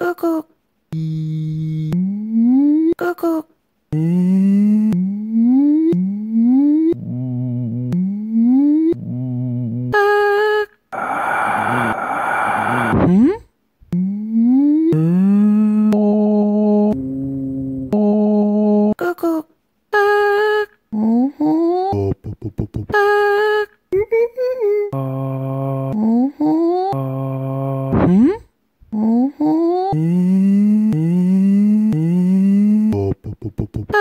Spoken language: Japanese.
Cuckoo. Cuckoo. Hmm? Cuckoo. Hmm? boop, boop.